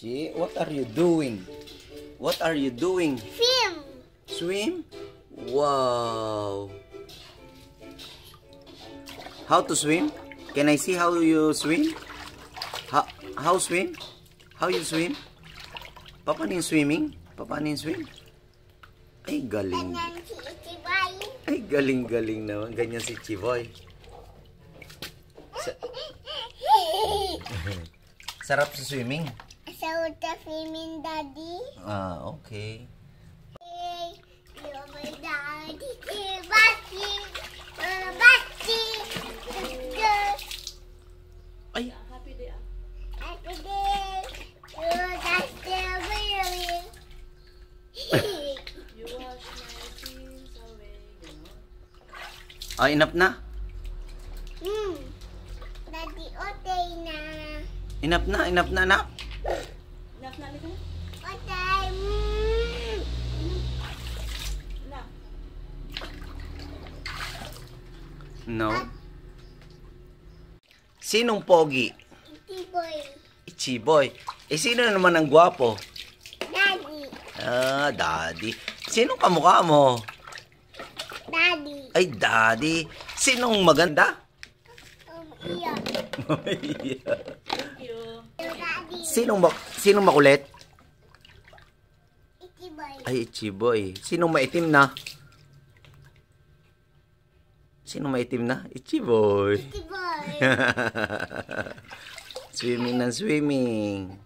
Chi, what are you doing? What are you doing? Swim. Swim? Wow. How to swim? Can I see how you swim? How, how swim? How you swim? Paano yung swimming? Paano yung swim? Ay, galing. Ganyan si Itibay. Ay, galing-galing naman. Ganyan si Chiboy. Sa- sarap sa swimming. So, the filming daddy. Ah, okay. Hey, you're my daddy. Tibati. Tibati. Ay, Happy day. You're just the baby. ah, enough na. Hmm. Daddy, okay na. Enough na, enough na, anak. Okay. Hmm. No. Sinong pogi? Itiboy. Chiboy. Eh, sino naman ang gwapo? Daddy. Ah, daddy. Sinong kamukha mo? Daddy. Ay, daddy. Sinong maganda? Um, iya. Yung daddy. sinong, mak- sinong makulit? Itiboy. Ay, Chiboy. Sinong maitim na? Sinong maitim na? Ichiboy. Itiboy. swimming ng swimming.